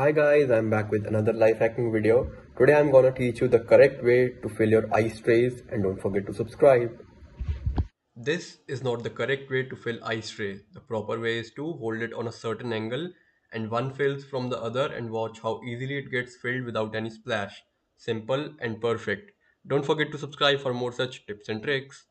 Hi guys, I'm back with another life hacking video. Today I'm gonna teach you the correct way to fill your ice trays and don't forget to subscribe. This is not the correct way to fill ice tray. The proper way is to hold it on a certain angle and one fills from the other and watch how easily it gets filled without any splash. Simple and perfect. Don't forget to subscribe for more such tips and tricks.